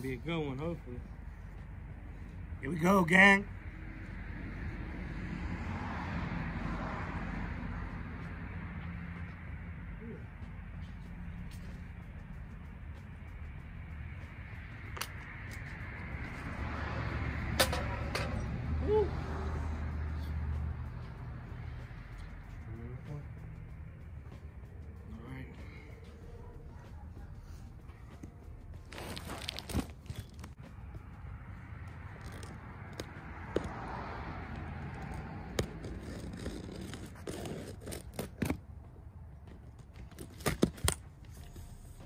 be a good one, hopefully. Here we go, gang.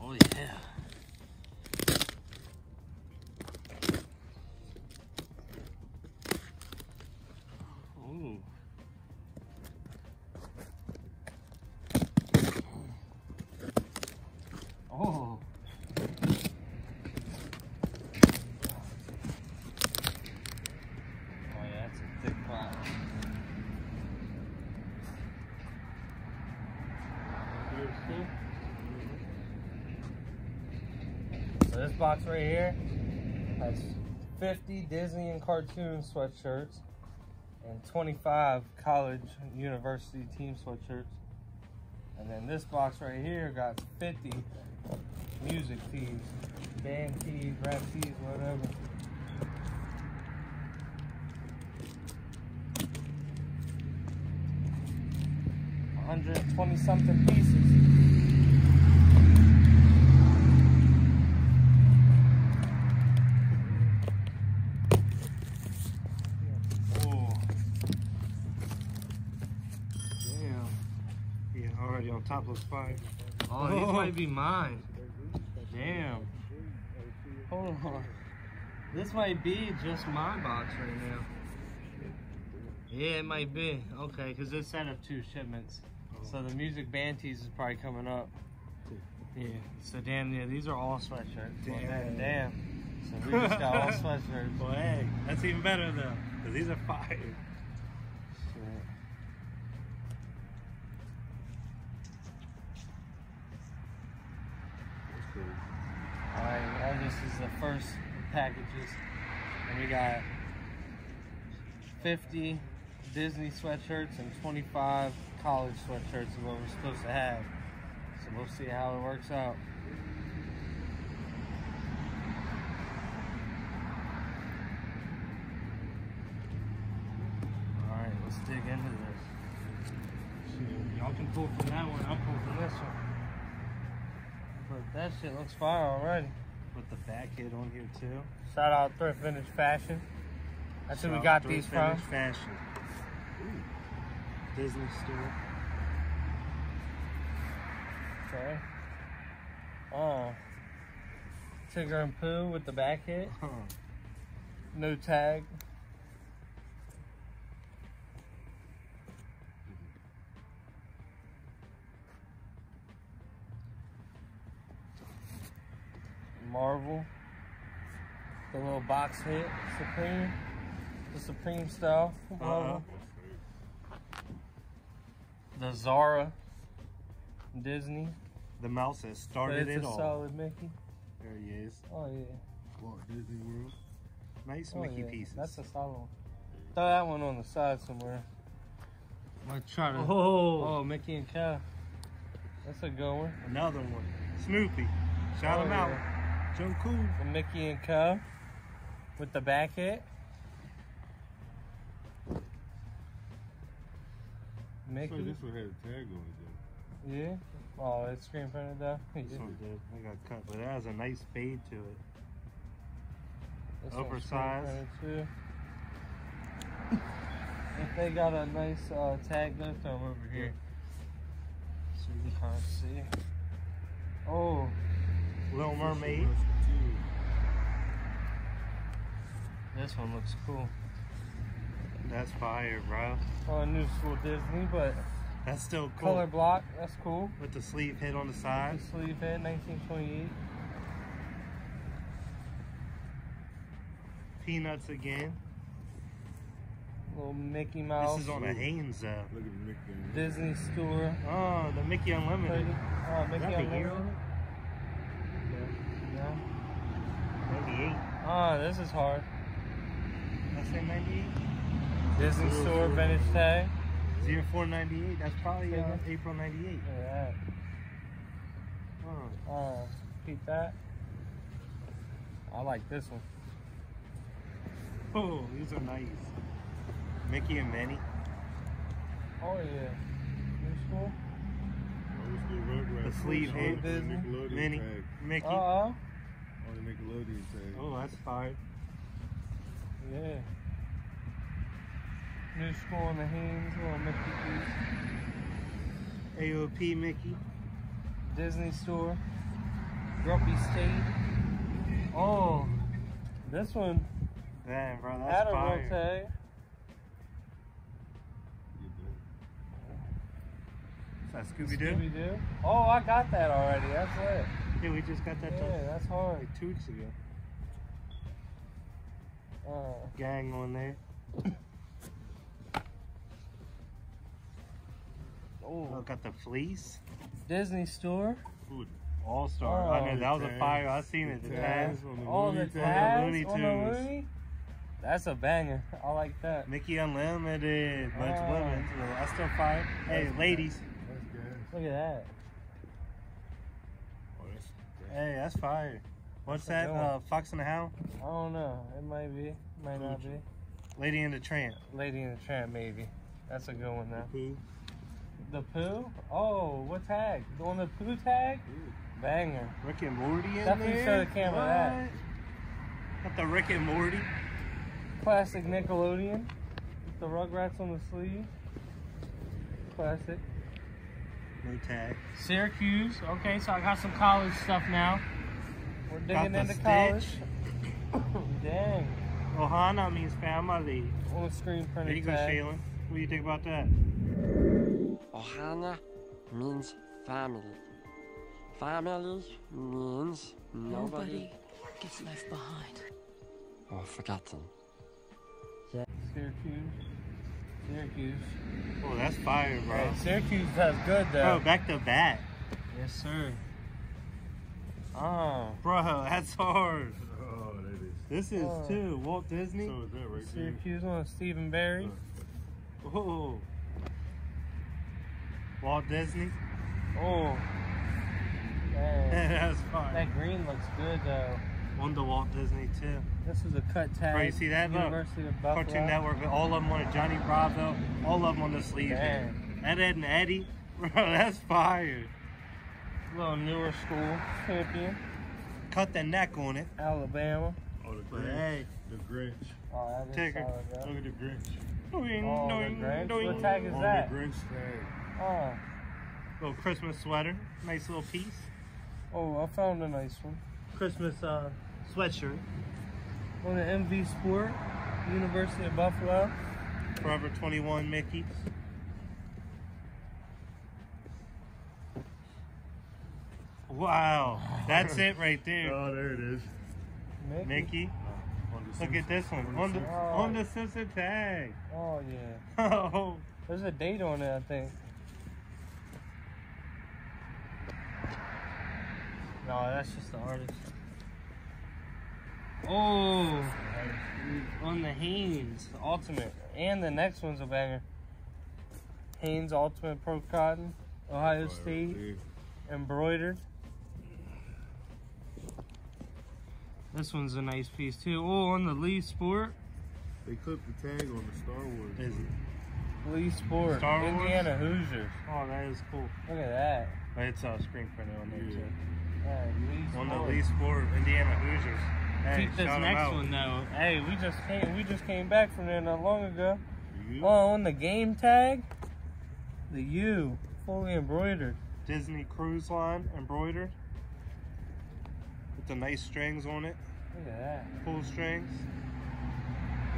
Oh yeah. Ooh. Oh. Oh yeah, that's a thick box. So this box right here has 50 Disney and cartoon sweatshirts and 25 college and university team sweatshirts. And then this box right here got 50 music tees, band tees, rap tees, whatever. Hundred twenty something pieces. Oh. Damn. Yeah, already on top of. Oh, these might be mine. Damn. Hold on. This might be just my box right now. Yeah, it might be. Okay, because this set up two shipments. So the music band tees is probably coming up. Yeah. So damn, yeah, these are all sweatshirts. Damn. damn. damn. So we just got all sweatshirts. Boy, hey, that's even better though, because these are fire. Shit. Alright, well, this is the first packages. And we got 50 Disney sweatshirts and 25 college sweatshirts is what we're supposed to have. So we'll see how it works out. Alright, let's dig into this. Y'all can pull from that one, I'll pull from this one. But that shit looks fire already. Put the back hit on here too. Shout out Thrift Vintage Fashion. That's who we got these Thrift from. Vintage Fashion. Ooh. Disney store. Okay. Oh. Tigger and Pooh with the back hit. Huh. No tag. Marvel. The little box hit. Supreme. The Supreme stuff. Uh-huh. The Zara. Disney. The mouse has started it's it a all. solid Mickey. There he is. Oh yeah. Walt Disney World. Nice Oh, Mickey yeah. pieces. That's a solid one. Throw that one on the side somewhere. Might try to. oh, Oh, Mickey and Cow. That's a good one. another one. Snoopy. Shout Oh, him out. Joe Cool. The Mickey and Cow with the back hit. Mickey. one had a tag on it though. Yeah. Oh, it's screen printed though. This one did. I got cut, but it has a nice fade to it. This Oversized. too. if they got a nice uh, tag, 'em over here. So you can kind of see. Oh, Little Mermaid. this one looks cool. That's fire, bro. Oh, new school Disney, but That's still cool. color block. That's cool. With the sleeve hit on the The side. sleeve hit, 1928. Peanuts again. Little Mickey Mouse. This is on a Hanes uh Look at Mickey. Disney store. Oh, the Mickey Unlimited. Oh, Mickey that the year Unlimited. on it? Yeah. 98. Oh, this is hard. That's say 98? Disney Zero store four. vintage tag. 0498. That's probably uh. April 98. Look at that. Huh. Oh, keep that. I like this one. Oh, these are nice. Mickey and Minnie. Oh yeah. New school. Old school Rugrats. The sleeve On hit. Minnie. Mickey. Uh oh. Oh, on the Nickelodeon tag. Oh, that's fire. Yeah. New school on the Hanes, little Mickey piece. AOP Mickey. Disney store. Grumpy State. Oh, this one Damn, bro, that's a real fire. Get that. Is that Scooby Doo? Scooby Doo. Oh, I got that already. That's it. Yeah, we just got that Yeah, done that's hard. like two weeks ago. Uh, Gang on there. Oh, oh, got the fleece. Disney store. Food. All star. I Oh. know that was a fire. I seen it. The tags. tags. on the Looney the tags Looney on the Tunes. That's a banger. I like that. Mickey Unlimited. Bunch Oh. of women. So That's still fire. Hey, ladies. That's gas. Look at that. Hey, that's fire. What's That's that? Uh, Fox and the Hound? I don't know. It might be. Might not be. Lady in the Tramp. Lady in the Tramp, maybe. That's a good one now. Pooh. The Pooh? Oh, what tag? The one the Pooh tag? Banger. Rick and Morty in Definitely there? show the camera that. What? Got the Rick and Morty. Classic Nickelodeon. With the Rugrats on the sleeve. Classic. No tag. Syracuse. Okay, so I got some college stuff now. We're digging the into Stitch. college. Dang. Ohana means family. On screen There you go, tag. Shaylin. What do you think about that? Ohana means family. Family means nobody Nobody gets left behind. or forgotten. Syracuse. Syracuse. Oh, that's fire, bro. Hey, Syracuse has good though. Bro, though. back to bat. Yes, sir. Oh, Bro, that's hard. Oh, that is. This is Oh. too. Walt Disney. So is that right there? Syracuse on Stephen Barry. Oh. Walt Disney. Oh. Dang. that's fire. That green looks good though. One to Walt Disney too. This is a cut tag. Bro, you see that? Look. Of Buffalo. Cartoon Network. All of them on it. Johnny Bravo. All of them on the sleeve. Dang. Ed, Ed and Eddie. Bro, that's fire. Little newer school champion, Cut the neck on it. Alabama. Oh, the But Grinch. hey. The Grinch. Oh, that is Take her. solid, Look though. at the Grinch. Doing, Oh, the doing, Grinch? doing. What tag is On that? the Grinch tag. Oh, Little Christmas sweater. Nice little piece. oh, I found a nice one. Christmas uh, sweatshirt. On the MV Sport, University of Buffalo. Forever 21 Mickey. Wow. That's it right there. Oh, there it is. Mickey. Mickey. Look at this one. On On the the, on the Simpson tag. Oh yeah. Oh. There's a date on it, I think. No, that's just the artist. Oh, on the Hanes Ultimate, and the next one's a banger. Hanes Ultimate Pro Cotton, Ohio State, embroidered. This one's a nice piece too. Oh, on the Lee Sport, They clipped the tag on the Star Wars. Is it? Lee Sport, Star Wars? Indiana Hoosiers. Oh, that is cool. Look at that. But it's uh, screen printed on there Yeah. too. Yeah, Lee On the Lee Sport, Indiana Hoosiers. Hey, Keep this next one though. Hey, we just came we just came back from there not long ago. You? Oh, on the game tag, the U fully embroidered. Disney Cruise Line embroidered. With the nice strings on it. Look at that. Pull strings.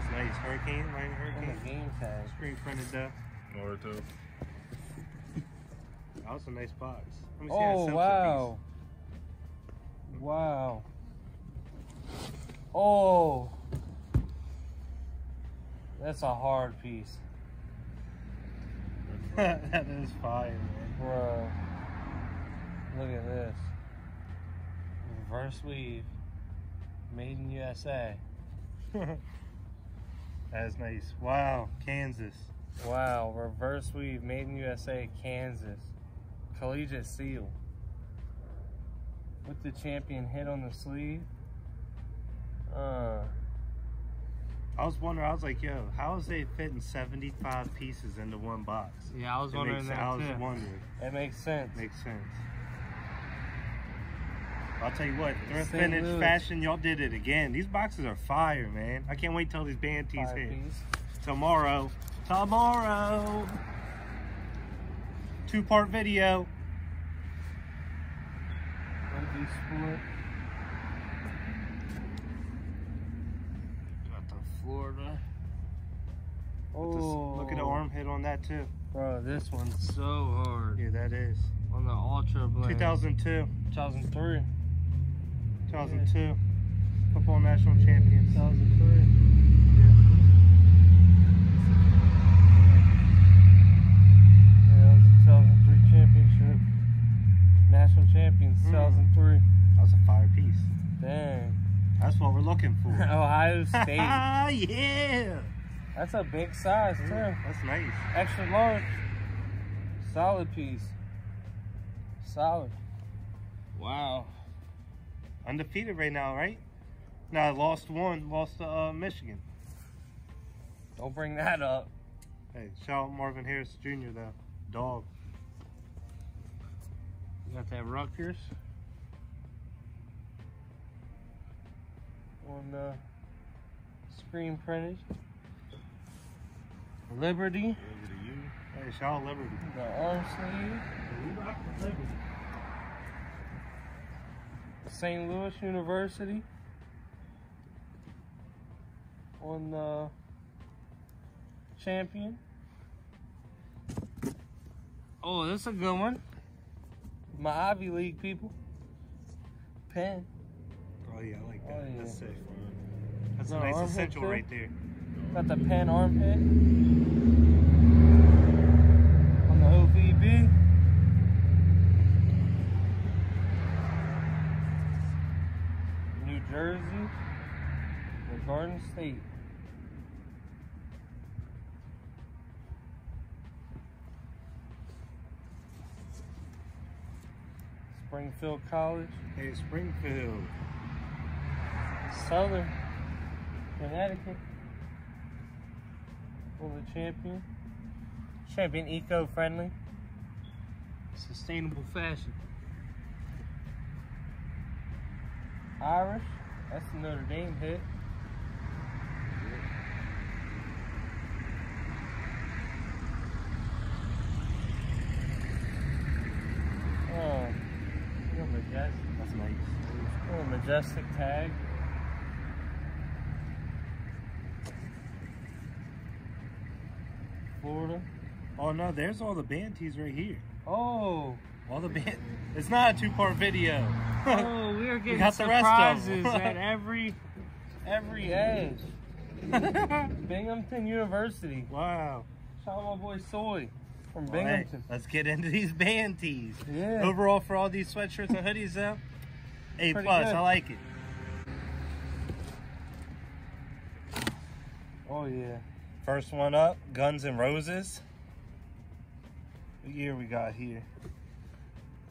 It's nice. Hurricane, Miami On Hurricane. the game tag. Screen printed though. Naruto. That was a nice box. Let me see that Oh Simpson wow. Wow. Oh. That's a hard piece, that is fire, man. bro. Look at this. Reverse weave. Made in USA. That is nice. Wow, Kansas. Wow, reverse weave, made in USA, Kansas. Collegiate seal. With the champion hit on the sleeve. Uh, I was wondering, I was like, yo, how is they fitting 75 pieces into one box? yeah, I was It wondering makes- that I was too. wondering. It makes sense. Makes sense. I'll tell you what, thrift St. vintage Louis. fashion, y'all did it again. These boxes are fire, man. I can't wait till these band tees Five hit. piece. Tomorrow. Tomorrow. Two part video. Rugby sport. Got the Florida. Look at this- Oh, Look at the armpit on that too. Bro, this one's so hard. Yeah, that is. On the Ultra Blend. 2002. 2003. 2002. Football national champions. 2003. Yeah, that was 2003 championship. National champions, Hmm. 2003. That was a fire piece. Dang. That's what we're looking for. Ohio State. Ah, yeah. That's a big size, too. That's nice. Extra large. Solid piece. Solid. Wow. Undefeated right now, right? No, I lost one. Lost to uh, Michigan. Don't bring that up. Hey, shout out Marvin Harrison Jr. though. Dog. You got that Rutgers. On the screen printed. Liberty, you. Hey, shout out Liberty. the arm sleeve. St. Louis University. On the champion. Oh, this is a good one. My Ivy League people. Penn. Oh yeah, I like that. Oh, yeah. That's sick. That's No, a nice essential too? right there. Got the Penn armpit. On the OVB. New Jersey. The Garden State. Springfield College. Hey, Springfield. Southern Connecticut. For the champion. Champion eco-friendly. Sustainable fashion. Irish. That's the Notre Dame hit. Oh, real majestic. That's nice. Little majestic tag. Florida. Oh no, there's all the band tees right here. Oh, All the band. It's not a two-part video. oh, we are getting got the rest of surprises at every every edge. Binghamton University. wow. Shout out my boy Soy from All right, Binghamton. let's get into these band tees. Yeah. Overall, for all these sweatshirts and hoodies, though, A Pretty plus. good. I like it. Oh yeah. First one up, Guns N' Roses. What year we got here?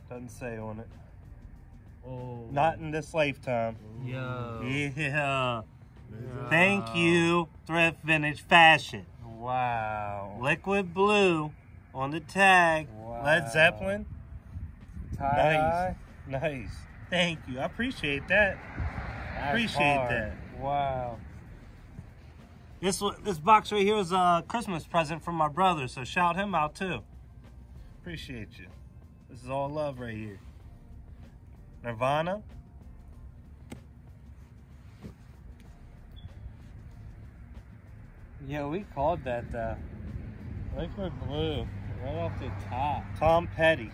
Doesn't say on it. Oh. Not in this lifetime. Yo. Yeah. Thank you, Thrift Vintage Fashion. Wow. Liquid blue on the tag. Wow. Led Zeppelin. Tie Nice. Nice. Thank you. I appreciate that. That's Appreciate hard. that. Wow. This this box right here is a Christmas present from my brother, so shout him out too. Appreciate you. This is all love right here. Nirvana. Yeah, we called that the liquid blue right off the top. Tom Petty.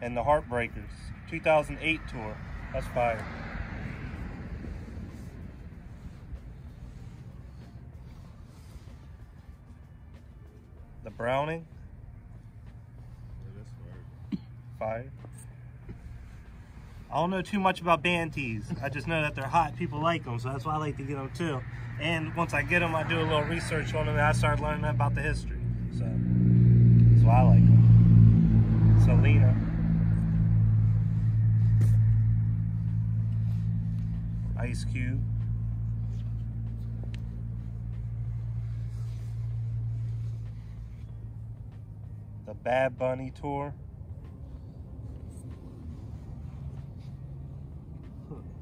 And the Heartbreakers. 2008 tour. That's fire. The Browning. Yeah, that's hard. Fire. I don't know too much about band tees. I just know that they're hot. People like them, so that's why I like to get them too. And once I get them, I do a little research on them, and I start learning about the history. So that's why I like them. Selena. Ice Cube. The Bad Bunny tour.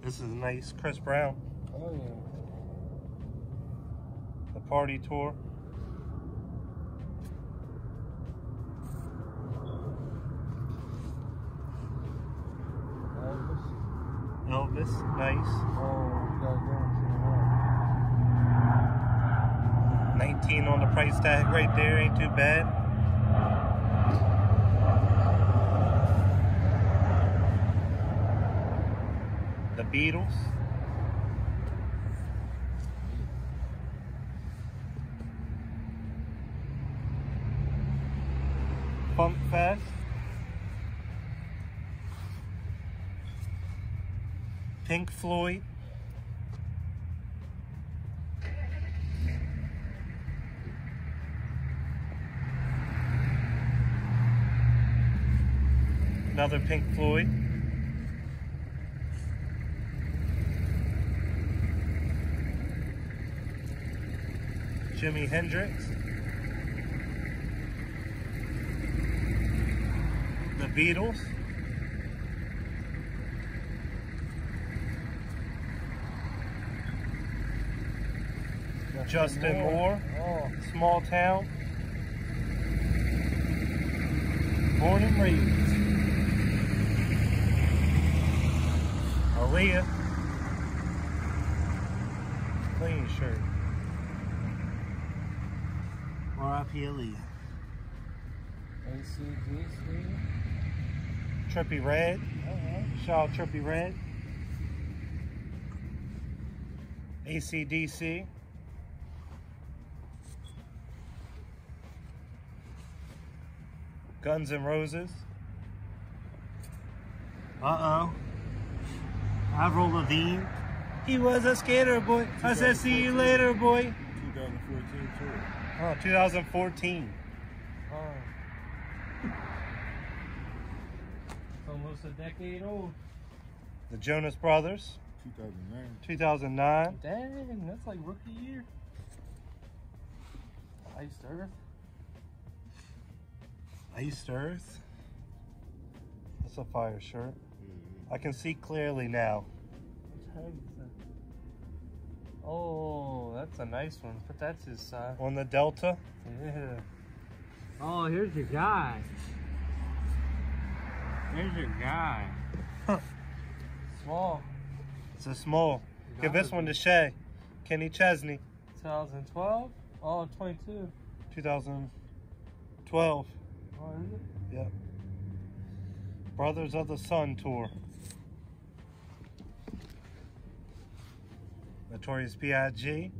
This is a nice. Chris Brown. Oh yeah. The party tour. Elvis. Elvis. Nice. Oh, gotta go into 19 on the price tag right there. Ain't too bad. Beatles. Funk Fest. Pink Floyd. Another Pink Floyd. Jimi Hendrix. The Beatles. Justin Moore. Oh, Small town. Born and raised. Aaliyah. Clean shirt. R.I.P. Aaliyah. Trippy Red. Uh-huh. Shout Trippy Red. ACDC. Guns N' Roses. Uh oh. Avril Lavigne. He was a skater boy. I said, see you later, boy. 2014 tour. Oh, 2014. Oh. It's almost a decade old. The Jonas Brothers. 2009. 2009. Dang, that's like rookie year. Iced Earth. Iced Earth. That's a fire shirt. Mm-hmm. I can see clearly now. Oh, that's a nice one. but that's his side. On the Delta. Yeah. Oh, here's your guy. There's your guy. Huh. Small. It's a small. Give this one to Shay. Kenny Chesney. 2012? Oh, 22. 2012. Oh, is it? Yep. Brothers of the Sun tour. Notorious B.I.G.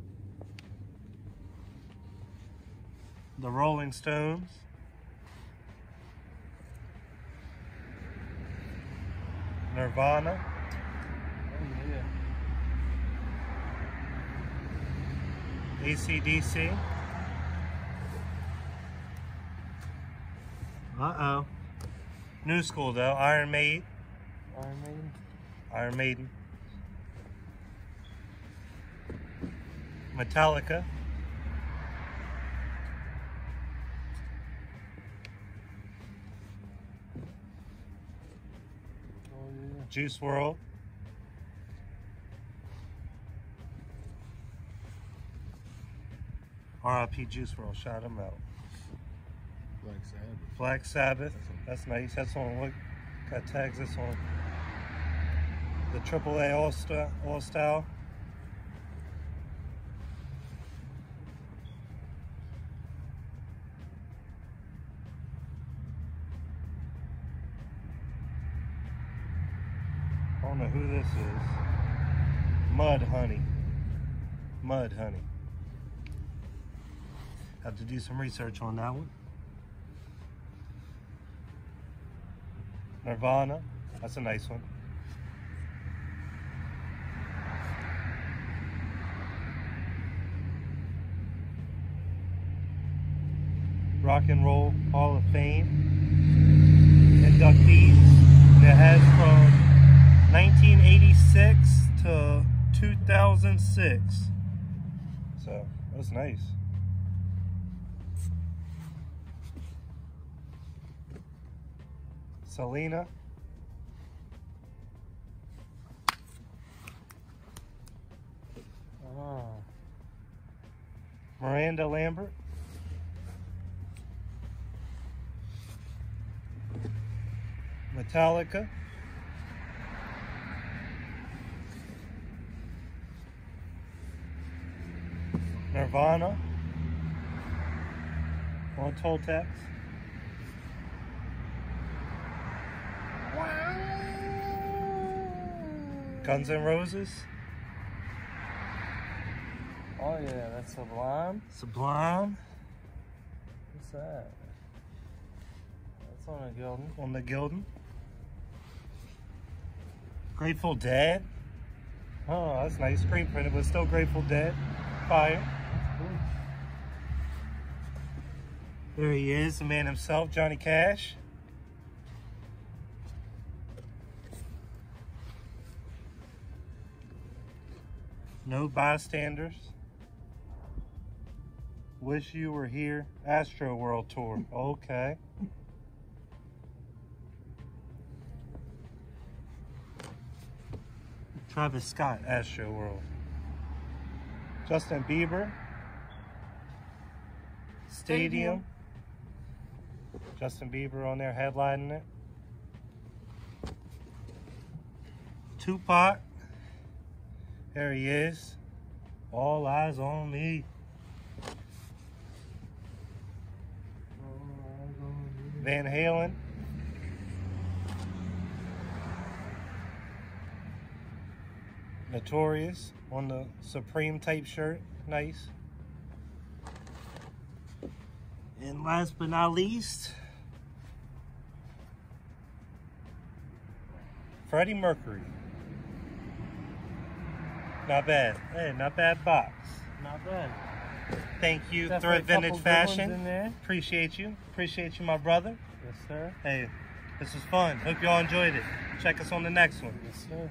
The Rolling Stones. Nirvana. Oh, yeah. ACDC. Uh oh. New school though. Iron Maiden. Iron Maiden. Iron Maiden. Metallica. Oh, yeah. Juice WRLD. RIP Juice WRLD. Shout him out. Black Sabbath. Black Sabbath. That's nice. That's on what got tags this on. The AAA All Star All Style. Mudhoney. Have to do some research on that one. Nirvana, that's a nice one. Rock and Roll Hall of Fame inductees. And it has from 1986 to 2006. So that's nice. Selena. Oh. Miranda Lambert. Metallica. Nirvana. On Tultex. Guns N' Roses. Oh yeah, that's Sublime. Sublime. What's that? That's on the Gildan. on the Gildan. Grateful Dead. Oh, that's nice. Screen printed, but still Grateful Dead. Fire. There he is, the man himself, Johnny Cash. No bystanders. Wish you were here. Astroworld Tour. Okay. Travis Scott, Astroworld. Justin Bieber. Stadium. Justin Bieber on there headlining it. Tupac. There he is. All eyes on me. Van Halen. Notorious on the Supreme type shirt. Nice. And last but not least, Freddie Mercury. Not bad. Hey, not bad box. Not bad. Thank you, Definitely Thrift Vintage Fashion. Appreciate you. Appreciate you, my brother. Yes, sir. Hey, this was fun. Hope y'all enjoyed it. Check us on the next one. Yes, sir.